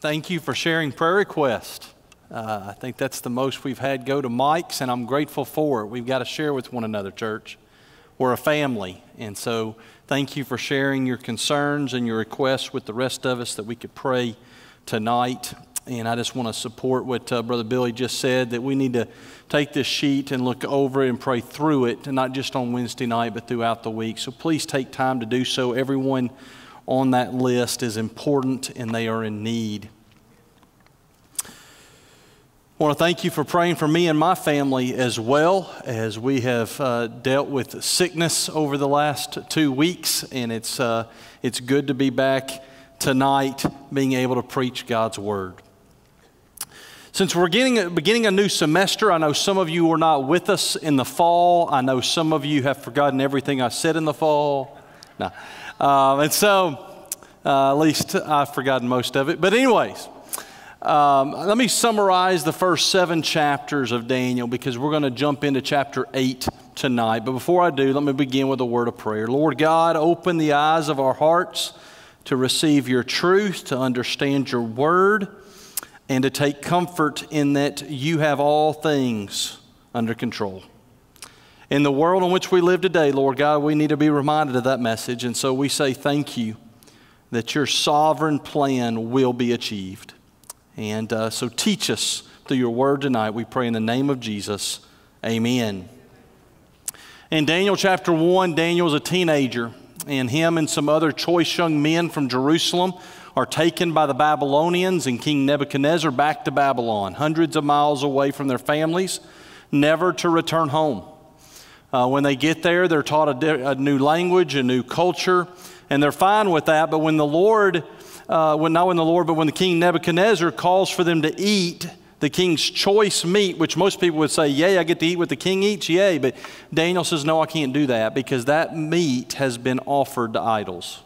thank you for sharing prayer requests. Uh, I think that's the most we've had go to Mike's, and I'm grateful for it. We've got to share with one another, church. We're a family, and so thank you for sharing your concerns and your requests with the rest of us that we could pray tonight. And I just want to support what uh, Brother Billy just said that we need to take this sheet and look over it and pray through it, not just on Wednesday night, but throughout the week. So please take time to do so. Everyone on that list is important and they are in need. I want to thank you for praying for me and my family as well as we have uh, dealt with sickness over the last two weeks, and it's, uh, it's good to be back tonight being able to preach God's Word. Since we're beginning, beginning a new semester, I know some of you were not with us in the fall. I know some of you have forgotten everything I said in the fall. No. Um, and so, uh, at least I've forgotten most of it. But, anyways, um, let me summarize the first seven chapters of Daniel because we're going to jump into chapter 8 tonight. But before I do, let me begin with a word of prayer. Lord God, open the eyes of our hearts to receive your truth, to understand your word, and to take comfort in that you have all things under control. In the world in which we live today, Lord God, we need to be reminded of that message. And so we say thank you that your sovereign plan will be achieved. And uh, so teach us through your word tonight. We pray in the name of Jesus. Amen. In Daniel chapter 1, Daniel is a teenager, and him and some other choice young men from Jerusalem are taken by the Babylonians and King Nebuchadnezzar back to Babylon, hundreds of miles away from their families, never to return home. Uh, when they get there, they're taught a, di- a, new language, a new culture, and they're fine with that. But when the Lord, uh, when not when the Lord, but when the king Nebuchadnezzar calls for them to eat the king's choice meat, which most people would say, Yay, I get to eat what the king eats, yay. But Daniel says, No, I can't do that because that meat has been offered to idols.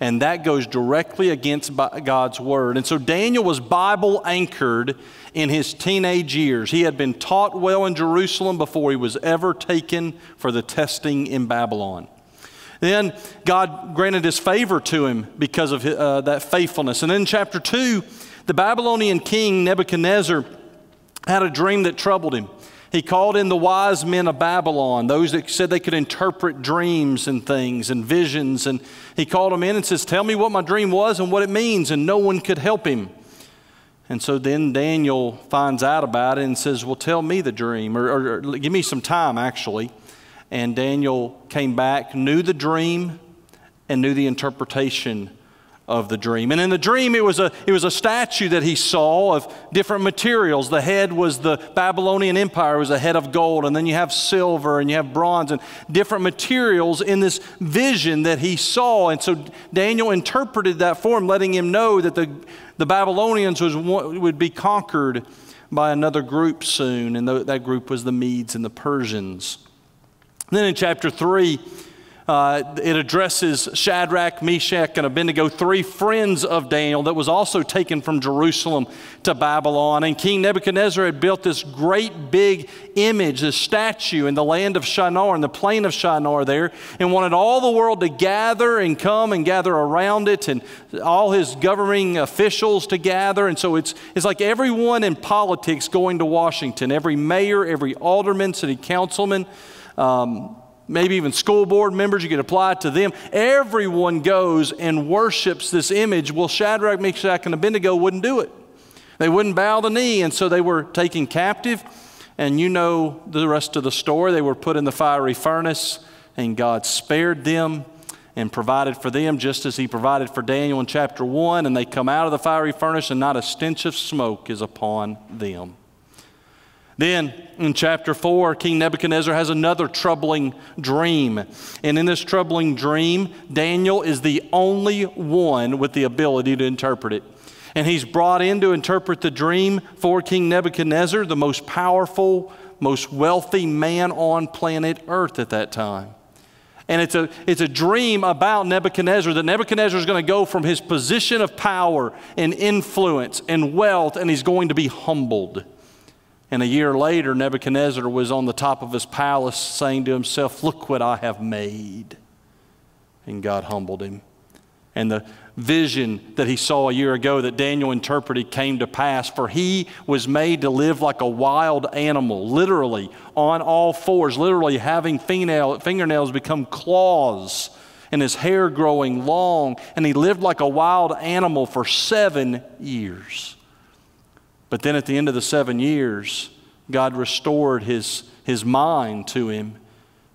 And that goes directly against God's word. And so Daniel was Bible anchored in his teenage years. He had been taught well in Jerusalem before he was ever taken for the testing in Babylon. Then God granted his favor to him because of uh, that faithfulness. And then, chapter 2, the Babylonian king Nebuchadnezzar had a dream that troubled him. He called in the wise men of Babylon, those that said they could interpret dreams and things and visions. And he called them in and says, Tell me what my dream was and what it means. And no one could help him. And so then Daniel finds out about it and says, Well, tell me the dream, or, or, or give me some time, actually. And Daniel came back, knew the dream, and knew the interpretation of the dream. And in the dream, it was, a, it was a statue that he saw of different materials. The head was the Babylonian Empire, was a head of gold, and then you have silver and you have bronze and different materials in this vision that he saw. And so Daniel interpreted that for him, letting him know that the, the Babylonians was, would be conquered by another group soon, and that group was the Medes and the Persians. then in chapter 3, uh, it addresses Shadrach, Meshach, and Abednego, three friends of Daniel that was also taken from Jerusalem to Babylon. And King Nebuchadnezzar had built this great big image, this statue in the land of Shinar, in the plain of Shinar there, and wanted all the world to gather and come and gather around it, and all his governing officials to gather. And so it's, it's like everyone in politics going to Washington, every mayor, every alderman, city councilman. Um, maybe even school board members, you could apply it to them. Everyone goes and worships this image. Well, Shadrach, Meshach, and Abednego wouldn't do it. They wouldn't bow the knee, and so they were taken captive. And you know the rest of the story. They were put in the fiery furnace, and God spared them and provided for them just as He provided for Daniel in chapter 1. And they come out of the fiery furnace, and not a stench of smoke is upon them. Then in chapter 4, King Nebuchadnezzar has another troubling dream. And in this troubling dream, Daniel is the only one with the ability to interpret it. And he's brought in to interpret the dream for King Nebuchadnezzar, the most powerful, most wealthy man on planet Earth at that time. And it's a, it's a dream about Nebuchadnezzar that Nebuchadnezzar is going to go from his position of power and influence and wealth, and he's going to be humbled. And a year later, Nebuchadnezzar was on the top of his palace saying to himself, Look what I have made. And God humbled him. And the vision that he saw a year ago that Daniel interpreted came to pass. For he was made to live like a wild animal, literally on all fours, literally having fingernail, fingernails become claws and his hair growing long. And he lived like a wild animal for seven years. But then at the end of the seven years, God restored his, his mind to him.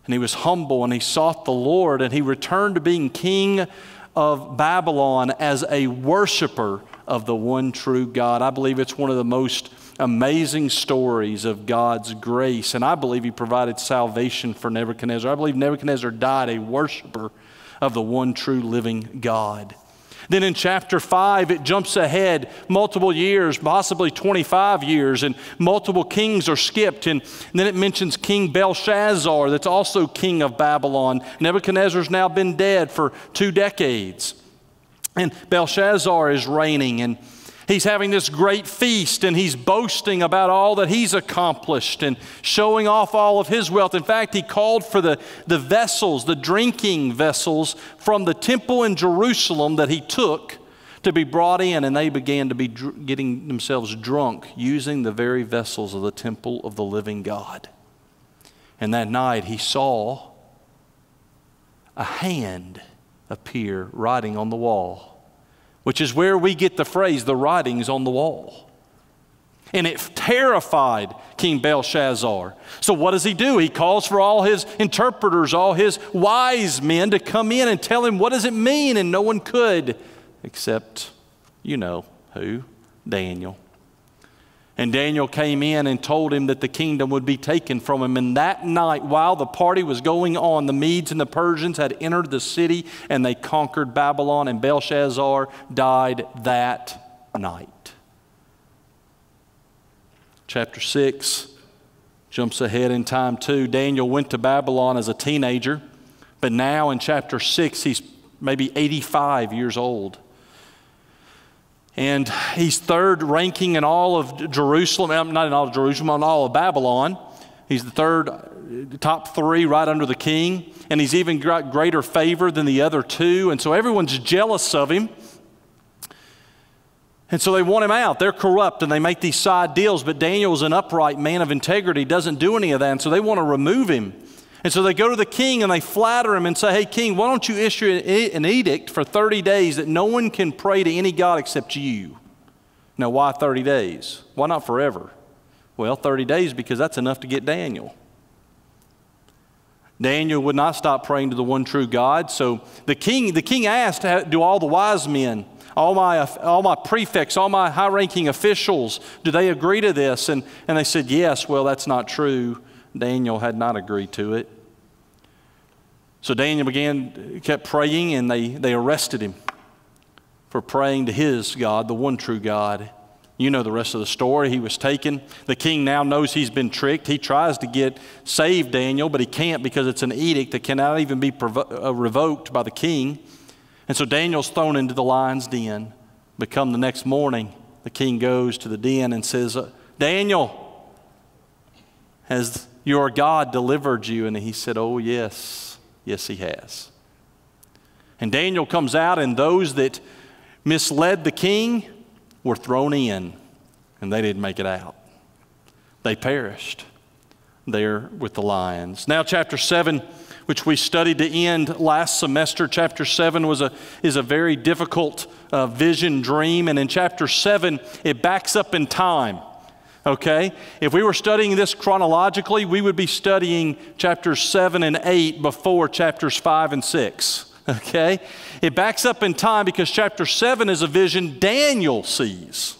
And he was humble and he sought the Lord and he returned to being king of Babylon as a worshiper of the one true God. I believe it's one of the most amazing stories of God's grace. And I believe he provided salvation for Nebuchadnezzar. I believe Nebuchadnezzar died a worshiper of the one true living God. Then in chapter 5, it jumps ahead multiple years, possibly 25 years, and multiple kings are skipped. And then it mentions King Belshazzar, that's also king of Babylon. Nebuchadnezzar's now been dead for two decades. And Belshazzar is reigning, and He's having this great feast and he's boasting about all that he's accomplished and showing off all of his wealth. In fact, he called for the, the vessels, the drinking vessels from the temple in Jerusalem that he took to be brought in, and they began to be dr- getting themselves drunk using the very vessels of the temple of the living God. And that night he saw a hand appear writing on the wall which is where we get the phrase, the writings on the wall. And it terrified King Belshazzar. So, what does he do? He calls for all his interpreters, all his wise men to come in and tell him, What does it mean? And no one could, except you know who Daniel. And Daniel came in and told him that the kingdom would be taken from him. And that night, while the party was going on, the Medes and the Persians had entered the city and they conquered Babylon, and Belshazzar died that night. Chapter 6 jumps ahead in time too. Daniel went to Babylon as a teenager, but now in chapter 6, he's maybe 85 years old. And he's third ranking in all of Jerusalem, um, not in all of Jerusalem, in all of Babylon. He's the third, top three, right under the king. And he's even got greater favor than the other two. And so everyone's jealous of him. And so they want him out. They're corrupt and they make these side deals. But Daniel's an upright man of integrity, doesn't do any of that. And so they want to remove him. And so they go to the king and they flatter him and say, Hey, king, why don't you issue an edict for 30 days that no one can pray to any God except you? Now, why 30 days? Why not forever? Well, 30 days because that's enough to get Daniel. Daniel would not stop praying to the one true God. So the king, the king asked, Do all the wise men, all my, all my prefects, all my high ranking officials, do they agree to this? And, and they said, Yes. Well, that's not true. Daniel had not agreed to it. So Daniel began, kept praying, and they, they arrested him for praying to his God, the one true God. You know the rest of the story. He was taken. The king now knows he's been tricked. He tries to get save Daniel, but he can't because it's an edict that cannot even be uh, revoked by the king. And so Daniel's thrown into the lion's den. Become the next morning, the king goes to the den and says, uh, Daniel, has your God delivered you? And he said, Oh, yes. Yes, he has. And Daniel comes out, and those that misled the king were thrown in, and they didn't make it out. They perished there with the lions. Now, chapter 7, which we studied to end last semester, chapter 7 was a, is a very difficult uh, vision dream. And in chapter 7, it backs up in time okay? If we were studying this chronologically, we would be studying chapters 7 and 8 before chapters 5 and 6, okay? It backs up in time because chapter 7 is a vision Daniel sees.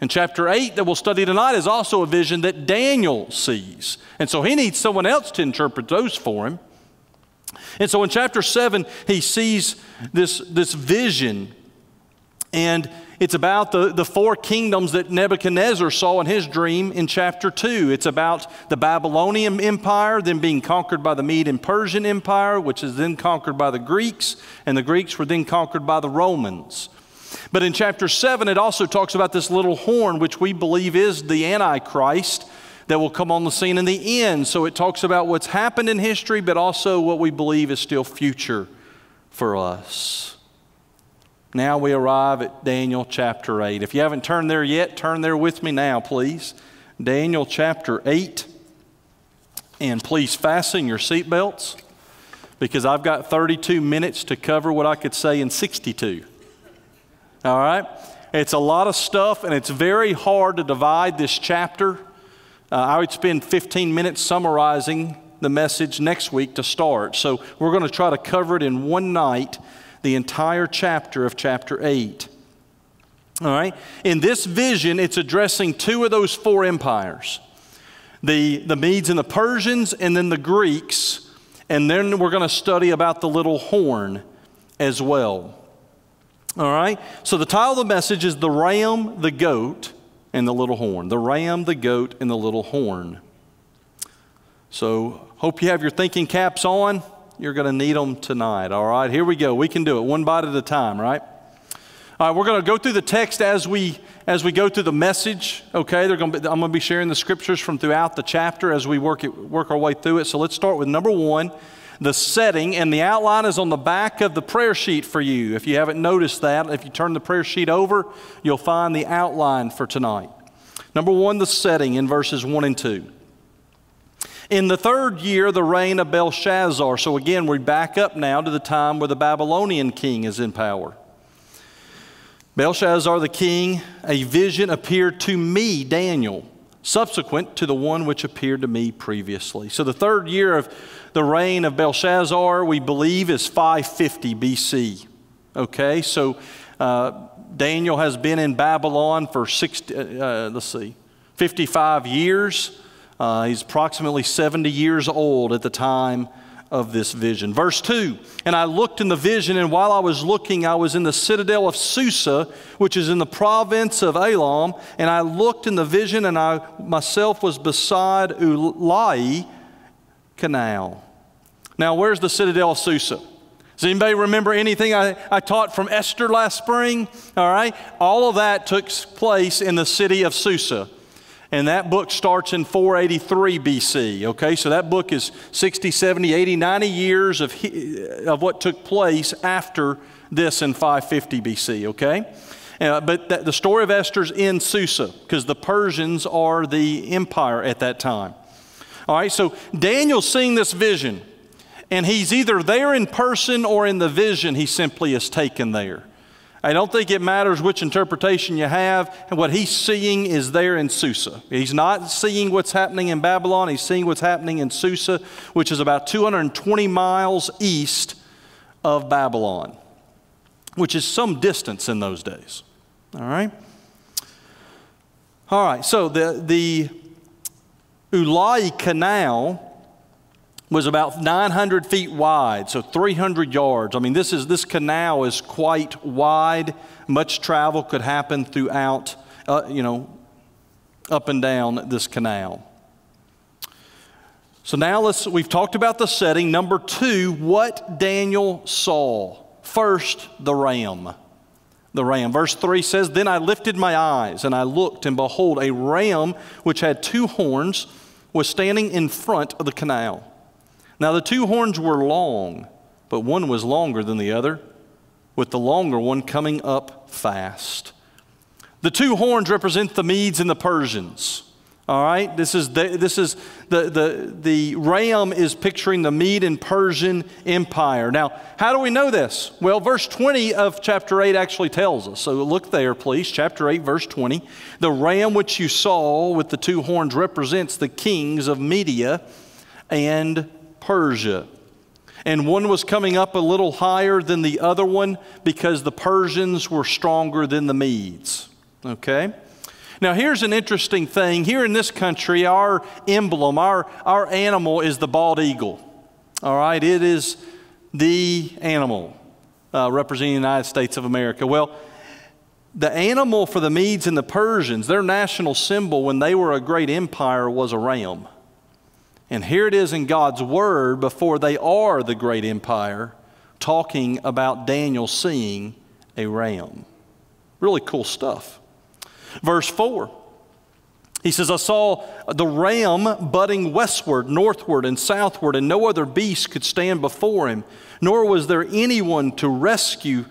And chapter 8 that we'll study tonight is also a vision that Daniel sees. And so he needs someone else to interpret those for him. And so in chapter 7, he sees this, this vision and it's about the, the four kingdoms that Nebuchadnezzar saw in his dream in chapter 2. It's about the Babylonian Empire, then being conquered by the Mede and Persian Empire, which is then conquered by the Greeks, and the Greeks were then conquered by the Romans. But in chapter 7, it also talks about this little horn, which we believe is the Antichrist that will come on the scene in the end. So it talks about what's happened in history, but also what we believe is still future for us. Now we arrive at Daniel chapter 8. If you haven't turned there yet, turn there with me now, please. Daniel chapter 8. And please fasten your seatbelts because I've got 32 minutes to cover what I could say in 62. All right? It's a lot of stuff, and it's very hard to divide this chapter. Uh, I would spend 15 minutes summarizing the message next week to start. So we're going to try to cover it in one night, the entire chapter of chapter 8. All right? In this vision, it's addressing two of those four empires the, the Medes and the Persians, and then the Greeks. And then we're going to study about the little horn as well. All right? So the title of the message is The Ram, the Goat, and the Little Horn. The Ram, the Goat, and the Little Horn. So, hope you have your thinking caps on. You're going to need them tonight. All right, here we go. We can do it one bite at a time, right? All right, we're going to go through the text as we as we go through the message. Okay, they're going to be, I'm going to be sharing the scriptures from throughout the chapter as we work it, work our way through it. So let's start with number one, the setting, and the outline is on the back of the prayer sheet for you. If you haven't noticed that, if you turn the prayer sheet over, you'll find the outline for tonight. Number one, the setting in verses one and two. In the third year, of the reign of Belshazzar. So again, we back up now to the time where the Babylonian king is in power. Belshazzar the king, a vision appeared to me, Daniel, subsequent to the one which appeared to me previously. So the third year of the reign of Belshazzar, we believe, is 550 BC. Okay, so uh, Daniel has been in Babylon for 60, uh, uh, let's see, 55 years. Uh, he's approximately 70 years old at the time of this vision. Verse 2 And I looked in the vision, and while I was looking, I was in the citadel of Susa, which is in the province of Elam. And I looked in the vision, and I myself was beside Ulai Canal. Now, where's the citadel of Susa? Does anybody remember anything I, I taught from Esther last spring? All right. All of that took place in the city of Susa. And that book starts in 483 BC. Okay, so that book is 60, 70, 80, 90 years of, of what took place after this in 550 BC. Okay, uh, but that, the story of Esther's in Susa because the Persians are the empire at that time. All right, so Daniel's seeing this vision, and he's either there in person or in the vision, he simply is taken there. I don't think it matters which interpretation you have. And what he's seeing is there in Susa. He's not seeing what's happening in Babylon, he's seeing what's happening in Susa, which is about 220 miles east of Babylon, which is some distance in those days. All right? All right, so the, the Ulai Canal was about 900 feet wide, so 300 yards. I mean, this, is, this canal is quite wide. Much travel could happen throughout, uh, you know, up and down this canal. So now let's, we've talked about the setting. Number two, what Daniel saw. First, the ram. The ram. Verse 3 says, Then I lifted my eyes and I looked, and behold, a ram which had two horns was standing in front of the canal. Now the two horns were long, but one was longer than the other, with the longer one coming up fast. The two horns represent the Medes and the Persians. All right, this is the, this is the, the, the ram is picturing the Mede and Persian Empire. Now, how do we know this? Well, verse 20 of chapter 8 actually tells us. So look there, please. Chapter 8, verse 20. The ram which you saw with the two horns represents the kings of Media and Persia. And one was coming up a little higher than the other one because the Persians were stronger than the Medes. Okay? Now, here's an interesting thing. Here in this country, our emblem, our, our animal is the bald eagle. All right? It is the animal uh, representing the United States of America. Well, the animal for the Medes and the Persians, their national symbol when they were a great empire was a ram. And here it is in God's Word before they are the great empire, talking about Daniel seeing a ram. Really cool stuff. Verse 4. He says, I saw the ram butting westward, northward, and southward, and no other beast could stand before him, nor was there anyone to rescue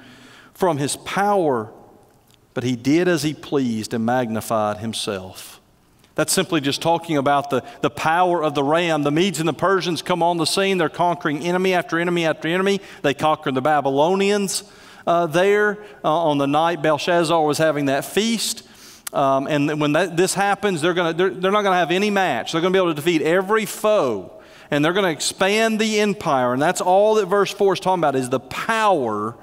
from his power, but he did as he pleased and magnified himself. That's simply just talking about the, the power of the ram. The Medes and the Persians come on the scene. They're conquering enemy after enemy after enemy. They conquer the Babylonians uh, there uh, on the night Belshazzar was having that feast. Um, and when that, this happens, they're, gonna, they're, they're not going to have any match. They're going to be able to defeat every foe and they're going to expand the empire. And that's all that verse 4 is talking about is the power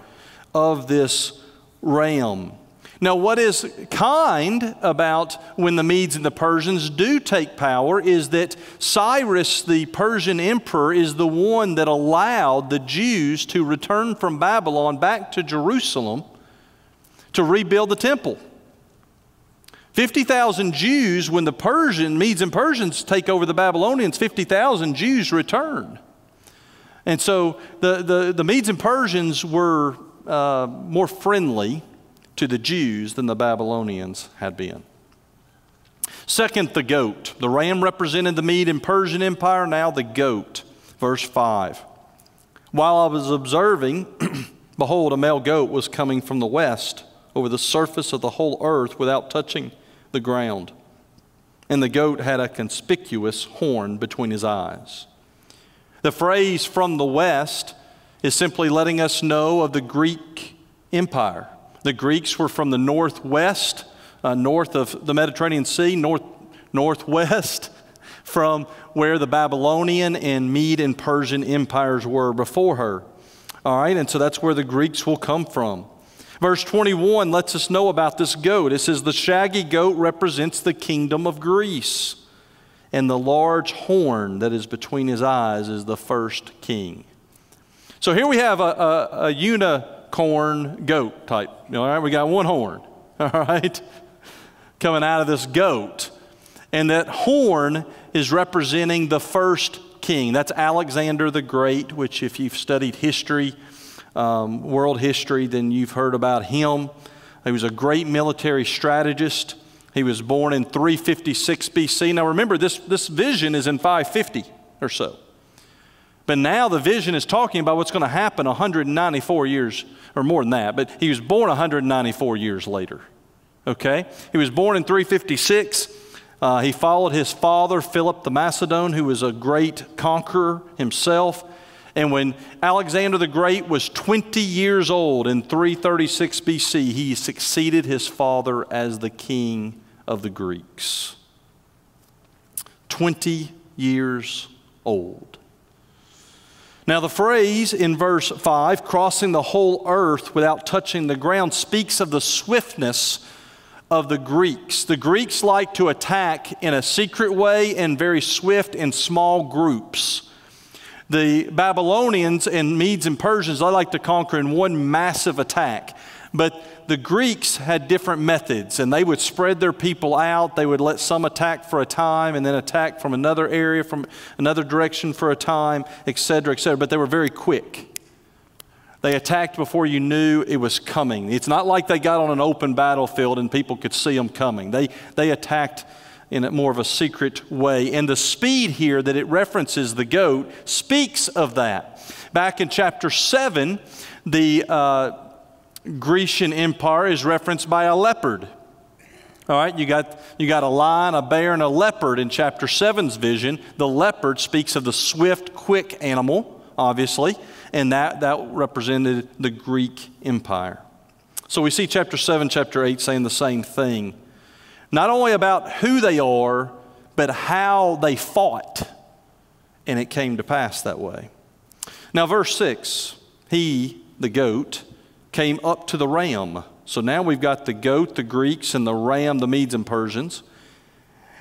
of this ram. Now, what is kind about when the Medes and the Persians do take power is that Cyrus, the Persian emperor, is the one that allowed the Jews to return from Babylon back to Jerusalem to rebuild the temple. 50,000 Jews, when the Persian, Medes and Persians take over the Babylonians, 50,000 Jews return. And so the, the, the Medes and Persians were uh, more friendly to the Jews than the Babylonians had been. Second, the goat. The ram represented the Mede and Persian Empire, now the goat. Verse 5. While I was observing, behold, a male goat was coming from the west over the surface of the whole earth without touching the ground. And the goat had a conspicuous horn between his eyes. The phrase from the west is simply letting us know of the Greek Empire. The Greeks were from the northwest, uh, north of the Mediterranean Sea, north, northwest from where the Babylonian and Mede and Persian empires were before her. All right, and so that's where the Greeks will come from. Verse 21 lets us know about this goat. It says, The shaggy goat represents the kingdom of Greece, and the large horn that is between his eyes is the first king. So here we have a, a, a unicorn goat type. All right, we got one horn, all right, coming out of this goat. And that horn is representing the first king. That's Alexander the Great, which, if you've studied history, um, world history, then you've heard about him. He was a great military strategist. He was born in 356 BC. Now remember, this, this vision is in 550 or so. But now the vision is talking about what's going to happen 194 years, or more than that, but he was born 194 years later. Okay? He was born in 356. Uh, he followed his father, Philip the Macedon, who was a great conqueror himself. And when Alexander the Great was 20 years old in 336 BC, he succeeded his father as the king of the Greeks. 20 years old. Now, the phrase in verse 5, crossing the whole earth without touching the ground, speaks of the swiftness of the Greeks. The Greeks like to attack in a secret way and very swift in small groups. The Babylonians and Medes and Persians, they like to conquer in one massive attack. But the Greeks had different methods, and they would spread their people out. They would let some attack for a time and then attack from another area, from another direction for a time, et cetera, et cetera. But they were very quick. They attacked before you knew it was coming. It's not like they got on an open battlefield and people could see them coming. They, they attacked in more of a secret way. And the speed here that it references the goat speaks of that. Back in chapter 7, the uh, Grecian Empire is referenced by a leopard. All right, you got, you got a lion, a bear, and a leopard in chapter 7's vision. The leopard speaks of the swift, quick animal, obviously, and that, that represented the Greek Empire. So we see chapter 7, chapter 8 saying the same thing not only about who they are, but how they fought. And it came to pass that way. Now, verse 6 He, the goat, came up to the ram. So now we've got the goat, the Greeks, and the ram, the Medes and Persians,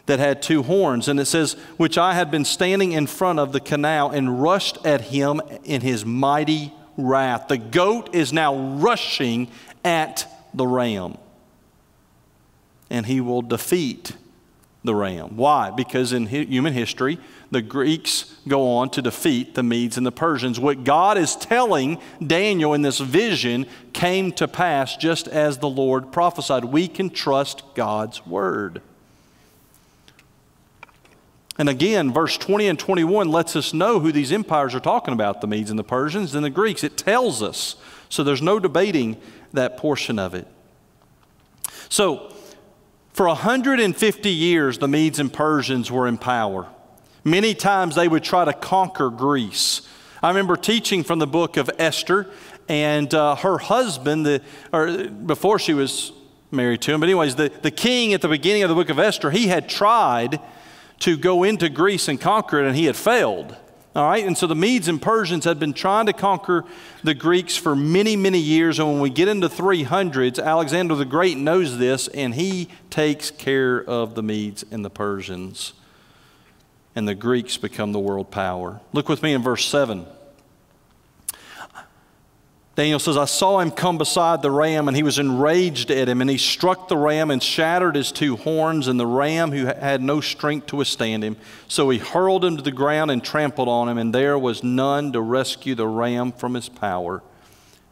that had two horns. And it says, Which I had been standing in front of the canal and rushed at him in his mighty wrath. The goat is now rushing at the ram and he will defeat the ram. Why? Because in human history, the Greeks go on to defeat the Medes and the Persians. What God is telling Daniel in this vision came to pass just as the Lord prophesied. We can trust God's word. And again, verse 20 and 21 lets us know who these empires are talking about the Medes and the Persians and the Greeks. It tells us So there's no debating that portion of it. So, for 150 years, the Medes and Persians were in power. Many times they would try to conquer Greece. I remember teaching from the book of Esther, and uh, her husband, the, or before she was married to him, but anyways, the, the king at the beginning of the book of Esther, he had tried to go into Greece and conquer it, and he had failed. All right, and so the Medes and Persians had been trying to conquer the Greeks for many, many years. And when we get into 300s, Alexander the Great knows this, and he takes care of the Medes and the Persians. And the Greeks become the world power. Look with me in verse 7. Daniel says, I saw him come beside the ram, and he was enraged at him, and he struck the ram and shattered his two horns, and the ram who had no strength to withstand him. So he hurled him to the ground and trampled on him, and there was none to rescue the ram from his power.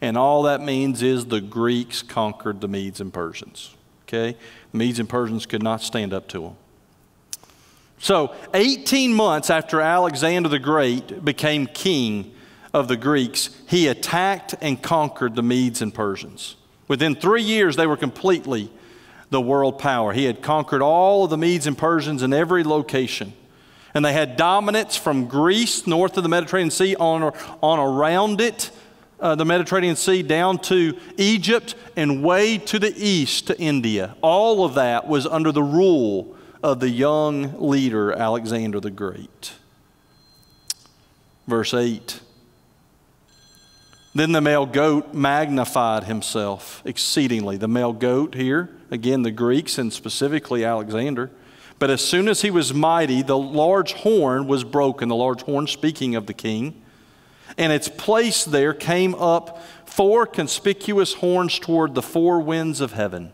And all that means is the Greeks conquered the Medes and Persians. Okay? The Medes and Persians could not stand up to them. So, 18 months after Alexander the Great became king, of the Greeks, he attacked and conquered the Medes and Persians. Within three years, they were completely the world power. He had conquered all of the Medes and Persians in every location. And they had dominance from Greece, north of the Mediterranean Sea, on, on around it, uh, the Mediterranean Sea, down to Egypt, and way to the east to India. All of that was under the rule of the young leader, Alexander the Great. Verse 8 then the male goat magnified himself exceedingly. The male goat here, again, the Greeks and specifically Alexander. But as soon as he was mighty, the large horn was broken, the large horn speaking of the king. And its place there came up four conspicuous horns toward the four winds of heaven.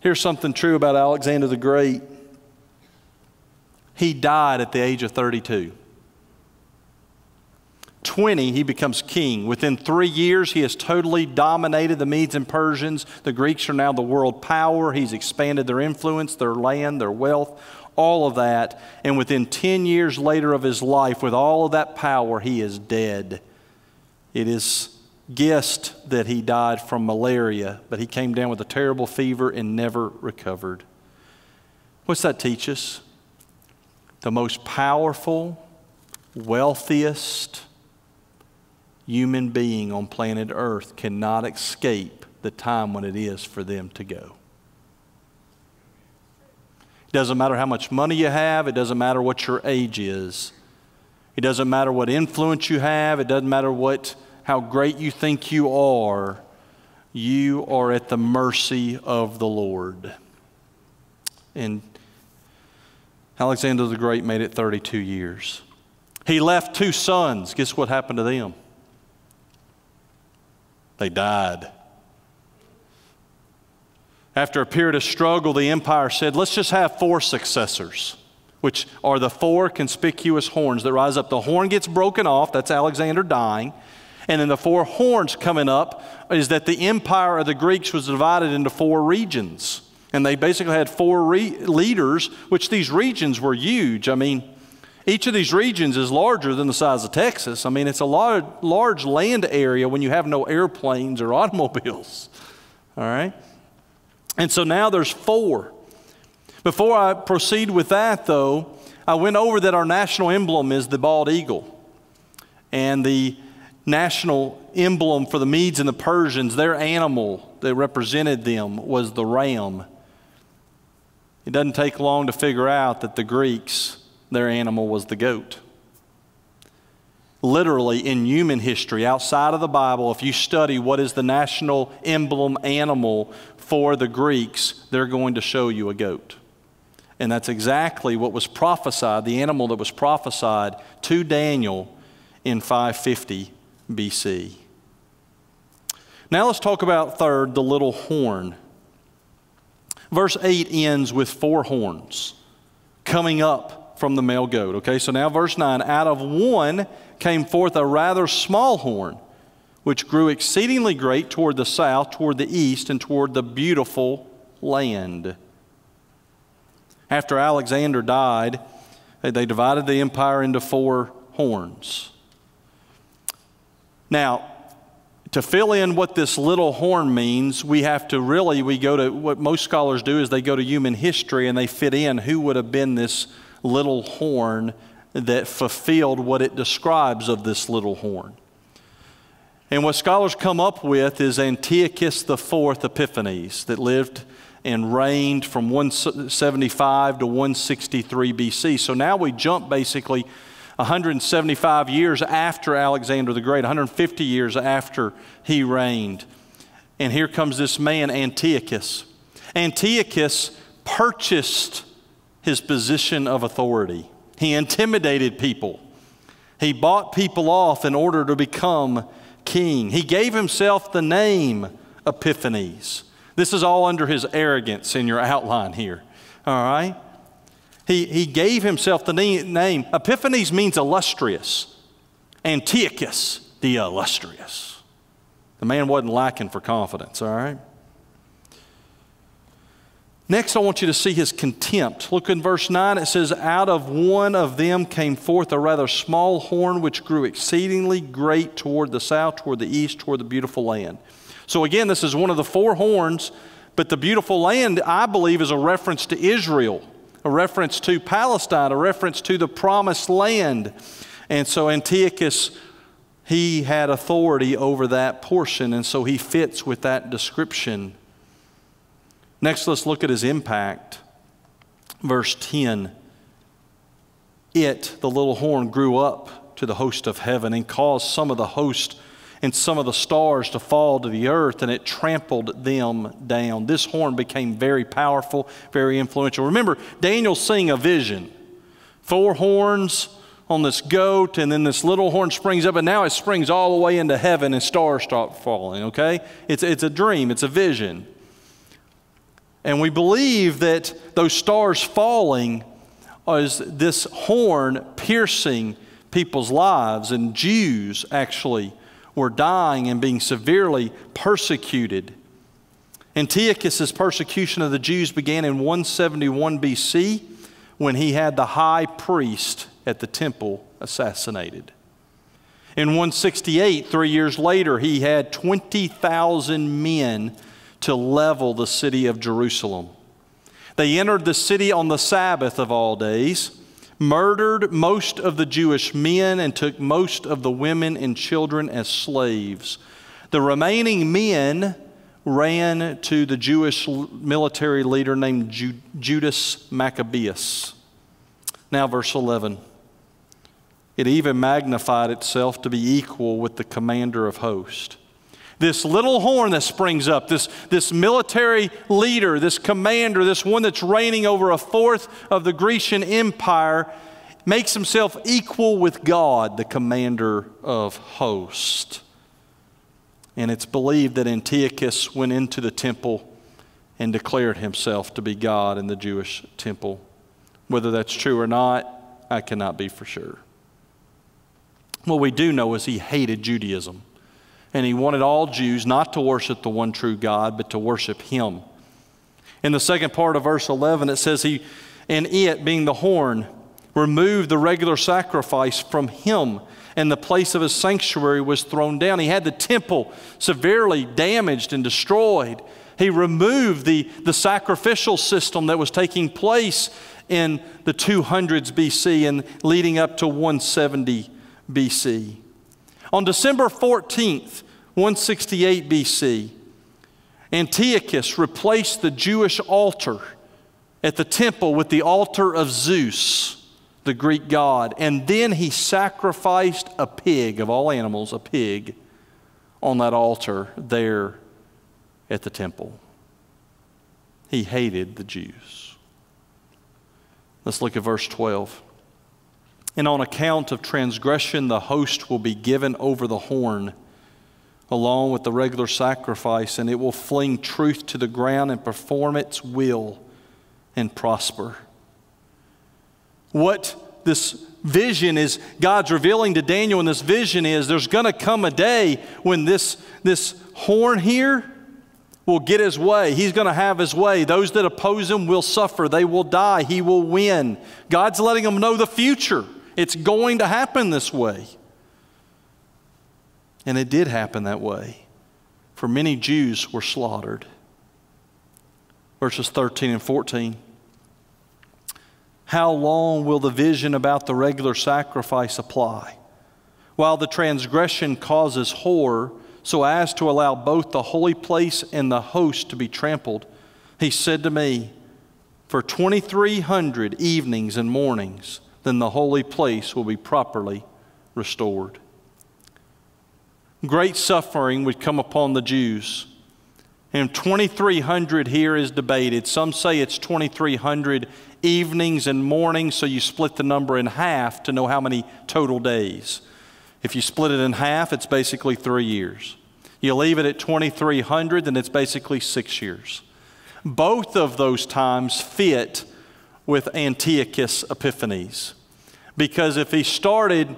Here's something true about Alexander the Great. He died at the age of 32. 20, he becomes king. Within three years, he has totally dominated the Medes and Persians. The Greeks are now the world power. He's expanded their influence, their land, their wealth, all of that. And within 10 years later of his life, with all of that power, he is dead. It is guessed that he died from malaria, but he came down with a terrible fever and never recovered. What's that teach us? The most powerful, wealthiest, human being on planet Earth cannot escape the time when it is for them to go. It doesn't matter how much money you have, it doesn't matter what your age is. It doesn't matter what influence you have, it doesn't matter what how great you think you are. You are at the mercy of the Lord. And Alexander the Great made it 32 years. He left two sons. Guess what happened to them? They died. After a period of struggle, the empire said, let's just have four successors, which are the four conspicuous horns that rise up. The horn gets broken off, that's Alexander dying. And then the four horns coming up is that the empire of the Greeks was divided into four regions. And they basically had four leaders, which these regions were huge. I mean, each of these regions is larger than the size of Texas. I mean, it's a large, large land area when you have no airplanes or automobiles. All right? And so now there's four. Before I proceed with that, though, I went over that our national emblem is the bald eagle. And the national emblem for the Medes and the Persians, their animal that represented them was the ram. It doesn't take long to figure out that the Greeks their animal was the goat. Literally, in human history, outside of the Bible, if you study what is the national emblem animal for the Greeks, they're going to show you a goat. And that's exactly what was prophesied, the animal that was prophesied to Daniel in 550 BC. Now let's talk about third, the little horn. Verse 8 ends with four horns coming up from the male goat. Okay, so now verse 9 out of one came forth a rather small horn, which grew exceedingly great toward the south, toward the east, and toward the beautiful land. After Alexander died, they divided the empire into four horns. Now, to fill in what this little horn means, we have to really, we go to what most scholars do is they go to human history and they fit in who would have been this little horn that fulfilled what it describes of this little horn. And what scholars come up with is Antiochus IV Epiphanes that lived and reigned from 175 to 163 BC. So now we jump basically 175 years after Alexander the Great, 150 years after he reigned. And here comes this man, Antiochus. Antiochus purchased his position of authority, he intimidated people, he bought people off in order to become king. He gave himself the name Epiphanes. This is all under his arrogance in your outline here. All right? He, he gave himself the name. Epiphanes means illustrious. Antiochus, the illustrious. The man wasn't lacking for confidence, all right? Next, I want you to see his contempt. Look in verse 9. It says, Out of one of them came forth a rather small horn, which grew exceedingly great toward the south, toward the east, toward the beautiful land. So, again, this is one of the four horns, but the beautiful land, I believe, is a reference to Israel a reference to Palestine, a reference to the promised land. And so Antiochus, he had authority over that portion, and so he fits with that description. Next, let's look at his impact. Verse 10 It, the little horn, grew up to the host of heaven and caused some of the host and some of the stars to fall to the earth, and it trampled them down. This horn became very powerful, very influential. Remember, Daniel's seeing a vision four horns on this goat, and then this little horn springs up, and now it springs all the way into heaven, and stars start falling, okay? It's, it's a dream, it's a vision. And we believe that those stars falling is this horn piercing people's lives, and Jews actually were dying and being severely persecuted. Antiochus' persecution of the Jews began in 171 BC when he had the high priest at the temple assassinated. In 168, three years later, he had 20,000 men to level the city of Jerusalem. They entered the city on the Sabbath of all days murdered most of the Jewish men and took most of the women and children as slaves. The remaining men ran to the Jewish military leader named Judas Maccabeus. Now, verse 11. It even magnified itself to be equal with the commander of hosts. This little horn that springs up, this, this military leader, this commander, this one that's reigning over a fourth of the Grecian Empire, makes himself equal with God, the commander of hosts. And it's believed that Antiochus went into the temple and declared himself to be God in the Jewish temple. Whether that's true or not, I cannot be for sure. What we do know is he hated Judaism and he wanted all Jews not to worship the one true God, but to worship him. In the second part of verse 11, it says, He, and it, being the horn, removed the regular sacrifice from him, and the place of his sanctuary was thrown down. He had the temple severely damaged and destroyed. He removed the, the sacrificial system that was taking place in the 200s BC and leading up to 170 BC. On December 14th, 168 BC, Antiochus replaced the Jewish altar at the temple with the altar of Zeus, the Greek god, and then he sacrificed a pig, of all animals, a pig, on that altar there at the temple. He hated the Jews. Let's look at verse 12. And on account of transgression, the host will be given over the horn, along with the regular sacrifice, and it will fling truth to the ground and perform its will and prosper. What this vision is God's revealing to Daniel in this vision is there's going to come a day when this, this horn here will get his way. He's going to have his way. Those that oppose him will suffer. They will die. He will win. God's letting them know the future. It's going to happen this way. And it did happen that way. for many Jews were slaughtered. Verses 13 and 14. How long will the vision about the regular sacrifice apply? While the transgression causes horror, so as to allow both the holy place and the host to be trampled, he said to me, For 2,300 evenings and mornings, then the holy place will be properly restored. Great suffering would come upon the Jews. And 2,300 here is debated. Some say it's 2,300 evenings and mornings, so you split the number in half to know how many total days. If you split it in half, it's basically three years. You leave it at 2,300, then it's basically six years. Both of those times fit with Antiochus Epiphanes. Because if he started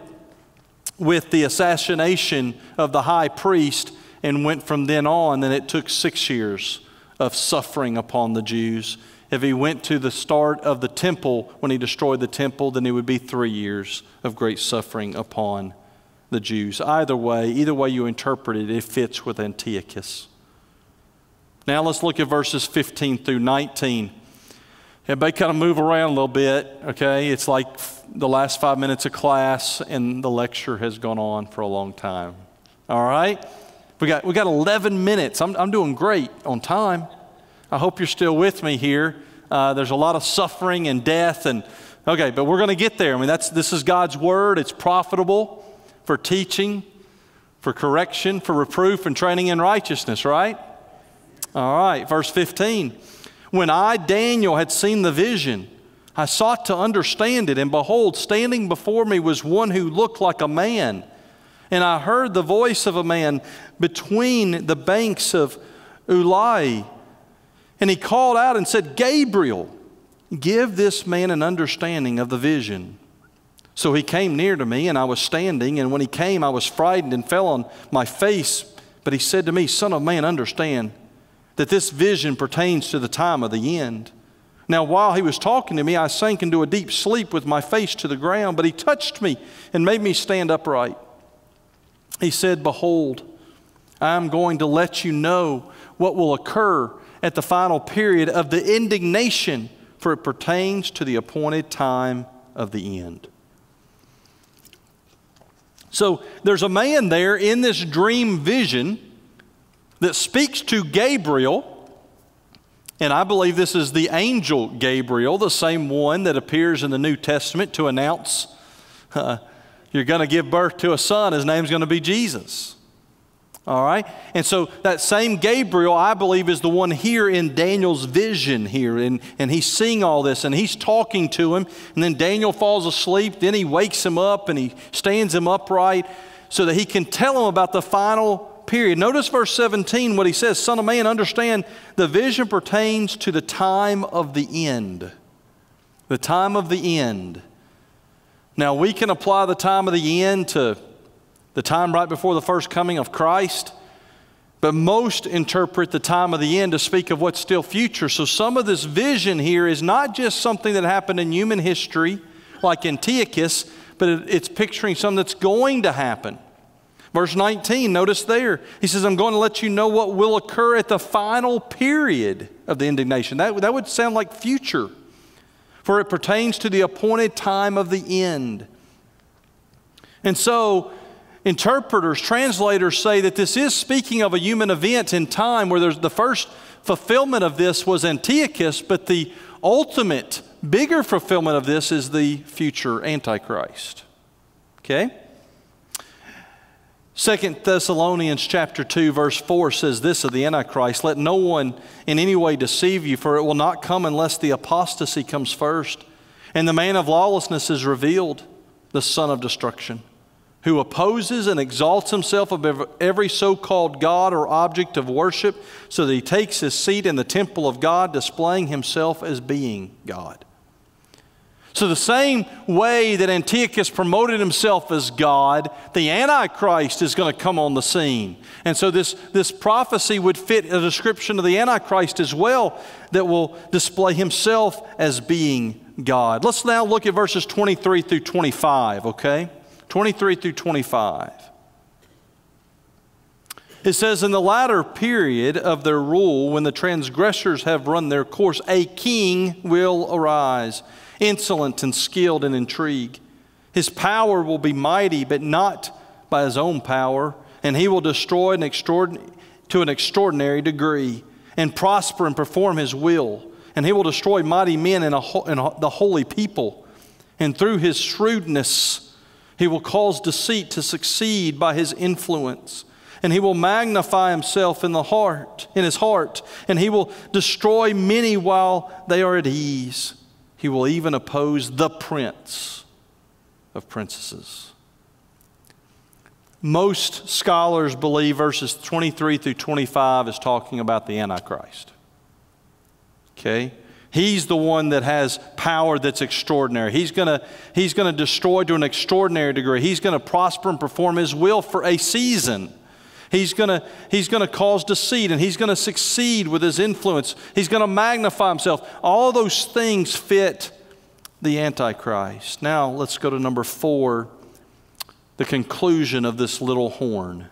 with the assassination of the high priest and went from then on, then it took six years of suffering upon the Jews. If he went to the start of the temple when he destroyed the temple, then it would be three years of great suffering upon the Jews. Either way, either way you interpret it, it fits with Antiochus. Now let's look at verses 15 through 19. Everybody kind of move around a little bit, okay? It's like the last five minutes of class and the lecture has gone on for a long time. All right? We got, we got 11 minutes. I'm, I'm doing great on time. I hope you're still with me here. Uh, there's a lot of suffering and death, and okay, but we're going to get there. I mean, that's, this is God's word, it's profitable for teaching, for correction, for reproof, and training in righteousness, right? All right, verse 15. When I, Daniel, had seen the vision, I sought to understand it, and behold, standing before me was one who looked like a man. And I heard the voice of a man between the banks of Ulai. And he called out and said, Gabriel, give this man an understanding of the vision. So he came near to me, and I was standing, and when he came, I was frightened and fell on my face. But he said to me, Son of man, understand that this vision pertains to the time of the end. Now, while he was talking to me, I sank into a deep sleep with my face to the ground, but he touched me and made me stand upright. He said, Behold, I am going to let you know what will occur at the final period of the indignation, for it pertains to the appointed time of the end. So there's a man there in this dream vision that speaks to Gabriel. And I believe this is the angel Gabriel, the same one that appears in the New Testament to announce uh, you're going to give birth to a son. His name's going to be Jesus. All right? And so that same Gabriel, I believe, is the one here in Daniel's vision here. And, and he's seeing all this and he's talking to him. And then Daniel falls asleep. Then he wakes him up and he stands him upright so that he can tell him about the final period. Notice verse 17 what he says Son of man, understand the vision pertains to the time of the end. The time of the end. Now, we can apply the time of the end to the time right before the first coming of Christ. But most interpret the time of the end to speak of what's still future. So some of this vision here is not just something that happened in human history, like Antiochus, but it's picturing something that's going to happen. Verse 19, notice there, he says, I'm going to let you know what will occur at the final period of the indignation. That, that would sound like future, for it pertains to the appointed time of the end. And so, interpreters, translators say that this is speaking of a human event in time where there's the first fulfillment of this was Antiochus, but the ultimate, bigger fulfillment of this is the future Antichrist. Okay? Second Thessalonians chapter 2 verse 4 says this of the Antichrist, let no one in any way deceive you, for it will not come unless the apostasy comes first, and the man of lawlessness is revealed, the son of destruction who opposes and exalts himself above every so called God or object of worship, so that he takes his seat in the temple of God, displaying himself as being God. So, the same way that Antiochus promoted himself as God, the Antichrist is going to come on the scene. And so, this, this prophecy would fit a description of the Antichrist as well that will display himself as being God. Let's now look at verses 23 through 25, okay? 23 through 25. It says, In the latter period of their rule, when the transgressors have run their course, a king will arise, insolent and skilled in intrigue. His power will be mighty, but not by his own power, and he will destroy an to an extraordinary degree, and prosper and perform his will. And he will destroy mighty men and, the holy people. And through his shrewdness, he will cause deceit to succeed by his influence and he will magnify himself in the heart in his heart and he will destroy many while they are at ease he will even oppose the prince of princesses most scholars believe verses 23 through 25 is talking about the antichrist okay He's the one that has power that's extraordinary. He's going he's going to destroy to an extraordinary degree. He's going to prosper and perform his will for a season. He's going to he's to cause deceit and he's going to succeed with his influence. He's going to magnify himself. All those things fit the Antichrist. Now let's go to number four the conclusion of this little horn.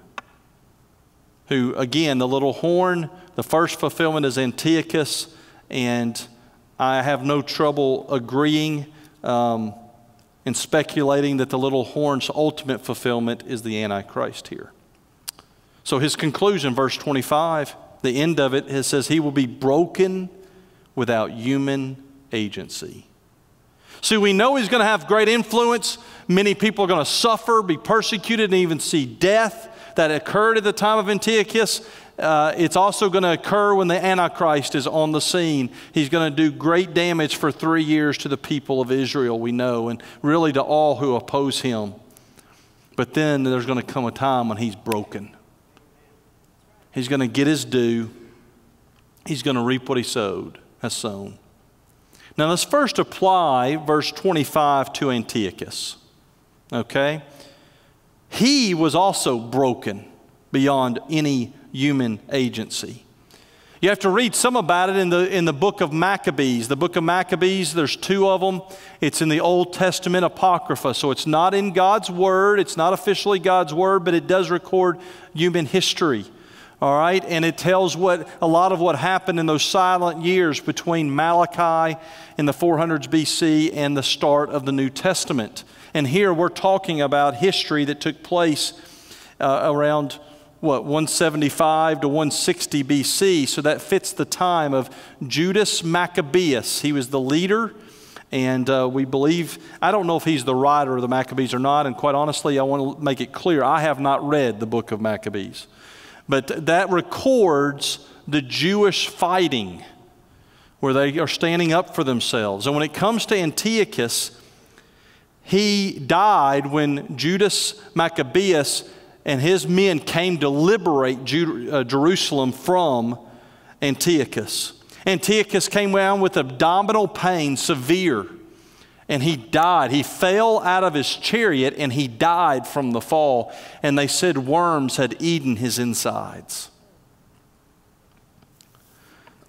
Who, again, the little horn, the first fulfillment is Antiochus, and I have no trouble agreeing um, and speculating that the little horn's ultimate fulfillment is the Antichrist here. So his conclusion, verse 25, the end of it, it says, He will be broken without human agency. See, we know he's going to have great influence. Many people are going to suffer, be persecuted, and even see death that occurred at the time of Antiochus. Uh, it's also going to occur when the Antichrist is on the scene. He's going to do great damage for three years to the people of Israel, we know, and really to all who oppose him. But then there's going to come a time when he's broken. He's going to get his due. He's going to reap what he sowed, has sown. Now let's first apply verse 25 to Antiochus. Okay? He was also broken beyond any human agency. You have to read some about it in the, in the book of Maccabees. The book of Maccabees, there's two of them. It's in the Old Testament Apocrypha. So it's not in God's Word, it's not officially God's Word, but it does record human history all right? And it tells what a lot of what happened in those silent years between Malachi in the 400s BC and the start of the New Testament. And here we're talking about history that took place uh, around what 175 to 160 BC. So that fits the time of Judas Maccabeus. He was the leader. And uh, we believe, I don't know if he's the writer of the Maccabees or not. And quite honestly, I want to make it clear I have not read the book of Maccabees. But that records the Jewish fighting where they are standing up for themselves. And when it comes to Antiochus, he died when Judas Maccabeus and his men came to liberate uh, Jerusalem from Antiochus. Antiochus came down with abdominal pain, severe and he died. He fell out of his chariot and he died from the fall. And they said worms had eaten his insides.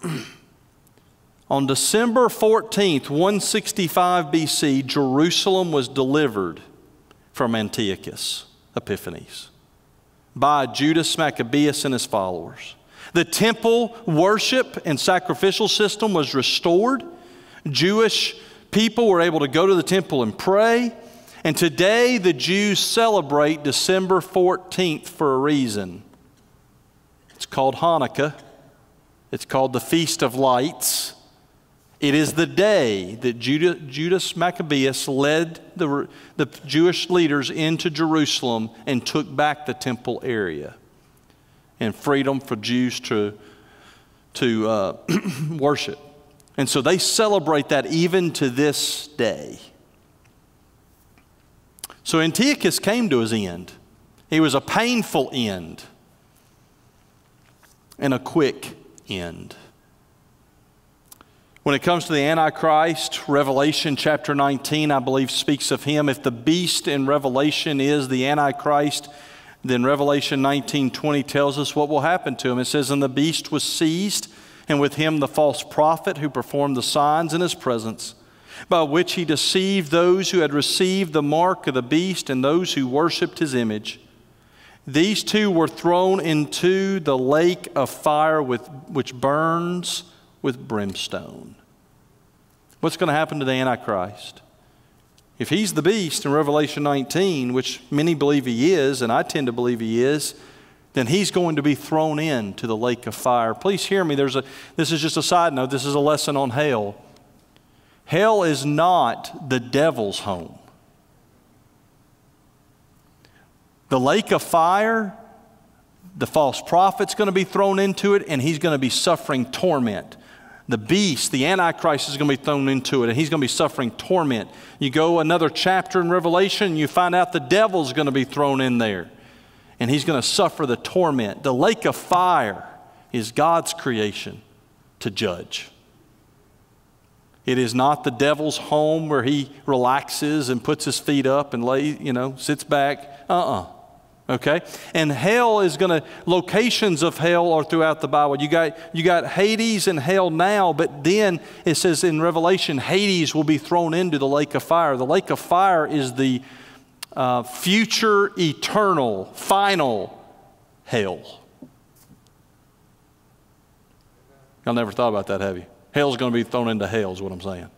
On December 14th, 165 BC, Jerusalem was delivered from Antiochus Epiphanes by Judas Maccabeus and his followers. The temple worship and sacrificial system was restored. Jewish people were able to go to the temple and pray. And today, the Jews celebrate December 14th for a reason. It's called Hanukkah, it's called the Feast of Lights. It is the day that Judas Maccabeus led the, the Jewish leaders into Jerusalem and took back the temple area and freedom for Jews to, to uh, worship. And so they celebrate that even to this day. So Antiochus came to his end. He was a painful end and a quick end. When it comes to the Antichrist, Revelation chapter 19, I believe, speaks of him. If the beast in Revelation is the Antichrist, then Revelation 19 20 tells us what will happen to him. It says, And the beast was seized and with him the false prophet who performed the signs in his presence, by which he deceived those who had received the mark of the beast and those who worshipped his image. These two were thrown into the lake of fire with, which burns with brimstone. What's going to happen to the Antichrist? If he's the beast in Revelation 19, which many believe he is, and I tend to believe he is, then he's going to be thrown into the lake of fire. Please hear me. There's a, this is just a side note. This is a lesson on hell. Hell is not the devil's home. The lake of fire, the false prophet's going to be thrown into it, and he's going to be suffering torment. The beast, the Antichrist, is going to be thrown into it, and he's going to be suffering torment. You go another chapter in Revelation, you find out the devil's going to be thrown in there, and he's going to suffer the torment. The lake of fire is God's creation to judge. It is not the devil's home where he relaxes and puts his feet up and lay, you know, sits back. Uh-uh. Okay? And hell is going to, locations of hell are throughout the Bible. You got, you got Hades and hell now, but then it says in Revelation, Hades will be thrown into the lake of fire. The lake of fire is the uh, future, eternal, final hell. Y'all never thought about that, have you? Hell's going to be thrown into hell, is what I'm saying.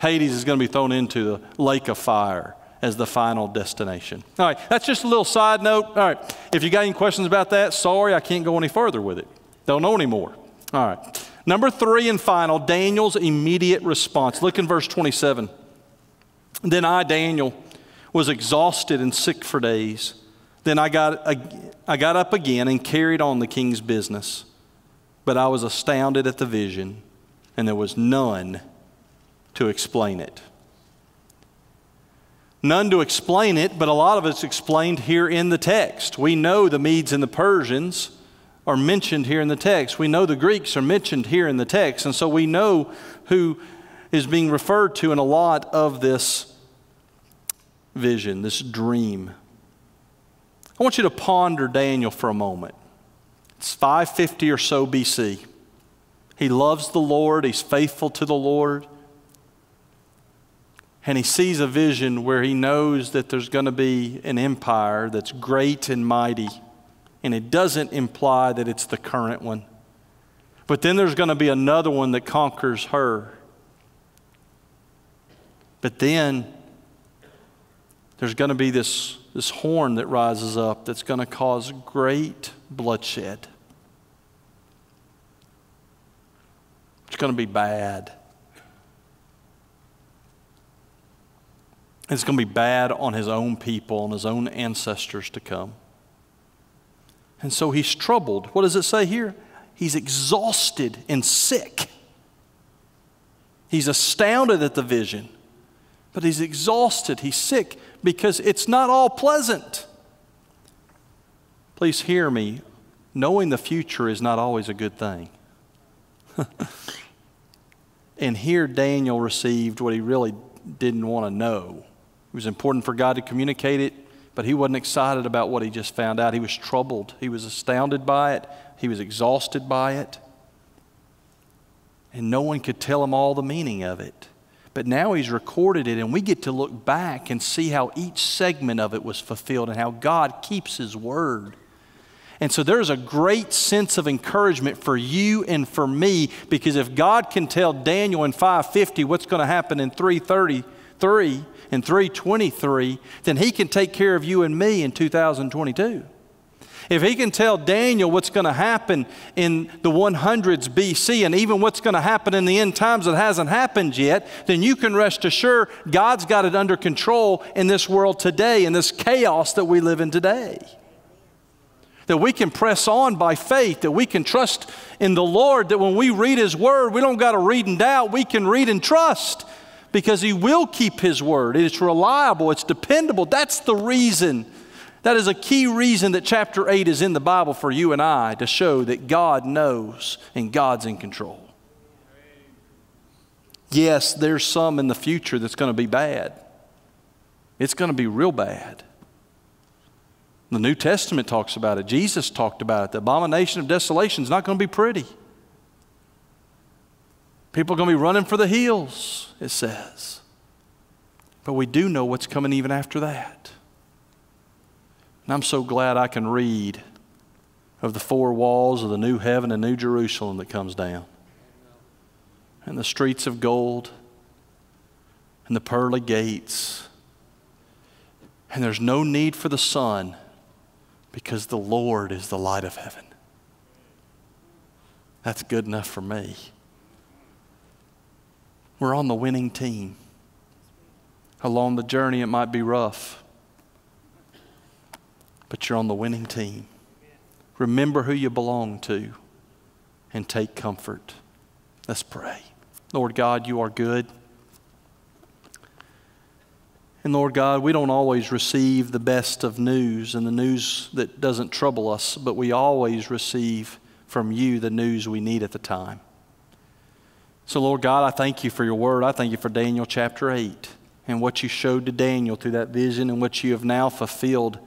Hades is going to be thrown into the lake of fire as the final destination. All right, that's just a little side note. All right, if you got any questions about that, sorry, I can't go any further with it. Don't know anymore. All right. Number three and final, Daniel's immediate response. Look in verse 27. Then I, Daniel, was exhausted and sick for days. Then I got, I got up again and carried on the king's business. But I was astounded at the vision, and there was none to explain it. None to explain it, but a lot of it's explained here in the text. We know the Medes and the Persians are mentioned here in the text. We know the Greeks are mentioned here in the text. And so we know who is being referred to in a lot of this vision, this dream. I want you to ponder Daniel for a moment. It's 550 or so BC. He loves the Lord, he's faithful to the Lord and he sees a vision where he knows that there's going to be an empire that's great and mighty. And it doesn't imply that it's the current one. But then there's going to be another one that conquers her. But then there's going to be this, this horn that rises up that's going to cause great bloodshed. It's going to be bad. It's going to be bad on his own people, on his own ancestors to come. And so he's troubled. What does it say here? He's exhausted and sick. He's astounded at the vision, but he's exhausted. He's sick because it's not all pleasant. Please hear me. Knowing the future is not always a good thing. and here Daniel received what he really didn't want to know. It was important for God to communicate it, but he wasn't excited about what he just found out. He was troubled, he was astounded by it, he was exhausted by it. And no one could tell him all the meaning of it. But now he's recorded it, and we get to look back and see how each segment of it was fulfilled and how God keeps his word. And so there's a great sense of encouragement for you and for me because if God can tell Daniel in 550 what's going to happen in 333, and 323, then he can take care of you and me in 2022. If he can tell Daniel what's going to happen in the 100s BC and even what's going to happen in the end times that hasn't happened yet, then you can rest assured God's got it under control in this world today, in this chaos that we live in today. That we can press on by faith, that we can trust in the Lord, that when we read His Word, we don't got to read and doubt, we can read and trust because he will keep his word. It's reliable, it's dependable. That's the reason. That is a key reason that chapter 8 is in the Bible for you and I to show that God knows and God's in control. Yes, there's some in the future that's going to be bad. It's going to be real bad. The New Testament talks about it. Jesus talked about it. The abomination of desolation is not going to be pretty. People are going to be running for the hills, it says. But we do know what's coming even after that. And I'm so glad I can read of the four walls of the new heaven and new Jerusalem that comes down, and the streets of gold, and the pearly gates. And there's no need for the sun because the Lord is the light of heaven. That's good enough for me. We're on the winning team. Along the journey, it might be rough, but you're on the winning team. Remember who you belong to and take comfort. Let's pray. Lord God, you are good. And Lord God, we don't always receive the best of news and the news that doesn't trouble us, but we always receive from you the news we need at the time. So, Lord God, I thank you for your word. I thank you for Daniel chapter 8 and what you showed to Daniel through that vision and what you have now fulfilled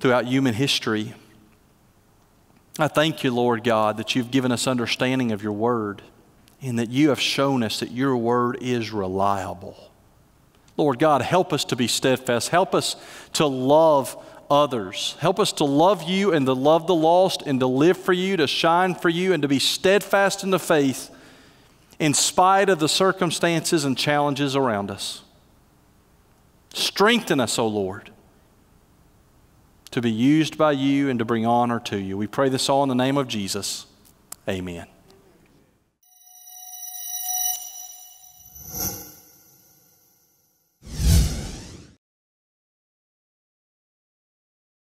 throughout human history. I thank you, Lord God, that you've given us understanding of your word and that you have shown us that your word is reliable. Lord God, help us to be steadfast. Help us to love others. Help us to love you and to love the lost and to live for you, to shine for you, and to be steadfast in the faith in spite of the circumstances and challenges around us. Strengthen us, O Lord, to be used by you and to bring honor to you. We pray this all in the name of Jesus. Amen.